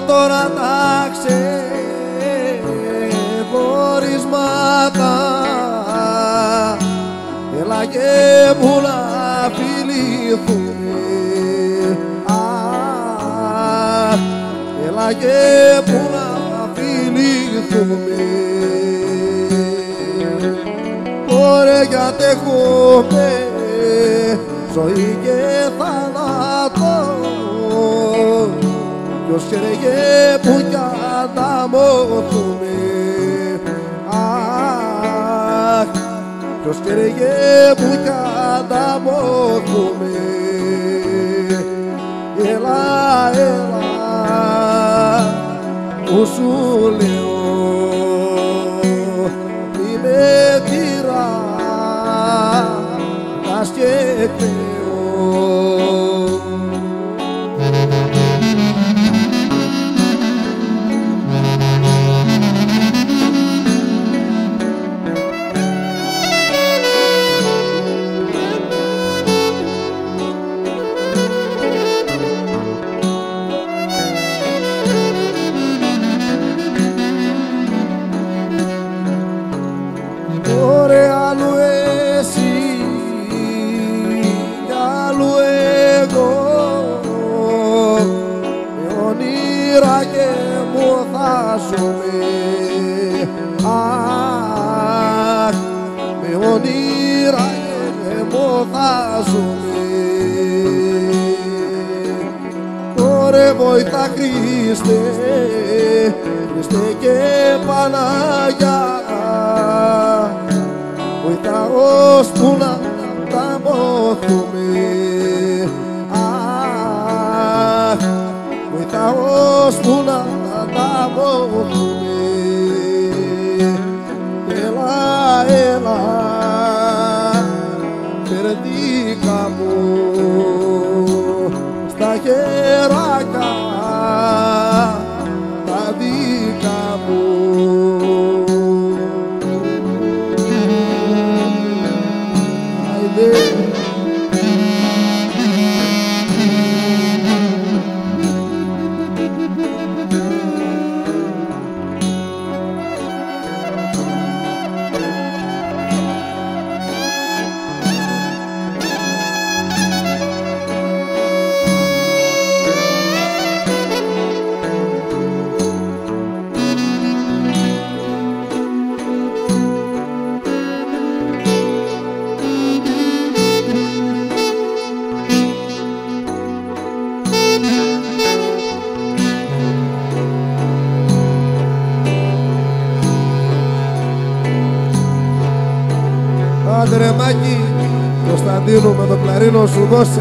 τώρα τα ξεχωρισμάτα έλα και μου να φιληθούμε. Αχ, έλα και μου να φιληθούμε. Ωραία γιατί έχουμε ζωή και θάνατο ποιος χαίρεγε που κι ανταμώθουμε Αχ, ποιος χαίρεγε που κι ανταμώθουμε Έλα, έλα, που σου λέω. Μη με τυράς και όνειρα και μου θα ζούμε Αχ, με όνειρα και μου θα ζούμε Ωρε βοηθά Χριστέ, Χριστέ και Παναγιά βοηθά ώσπου να τα μόθουμε Έλα, έλα, περδίκα μου στα χεράκια Άντε ρε Μάκη, Κωνσταντίνου με το κλαρίνο σου δώσε